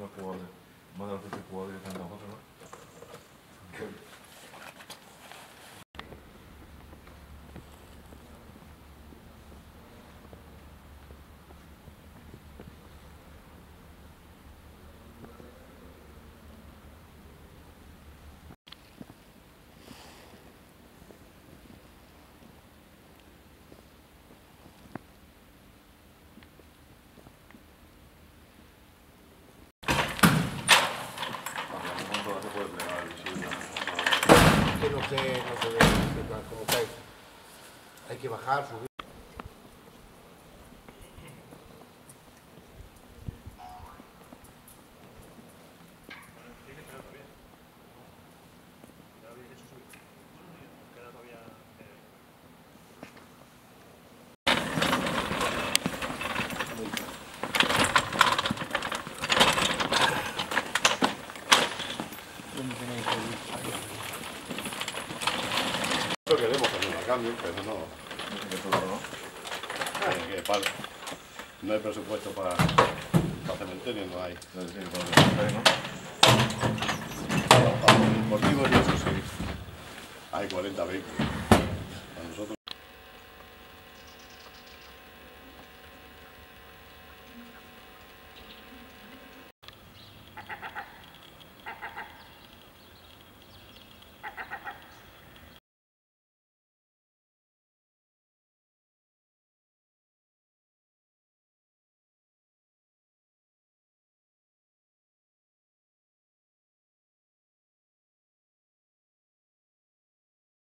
만나면 고아를 만나면 그렇게 고아를 한다고 하더라. 음. ¿No? no sé, no se ve qué tal, cómo cae. Hay que bajar, subir. Cambio, pero no, De todo, ¿no? eh, que para- no hay presupuesto para, para cementerio, no hay. Ahí, ¿no? Para, para los deportivos y eso sí, hay 40 vehículos.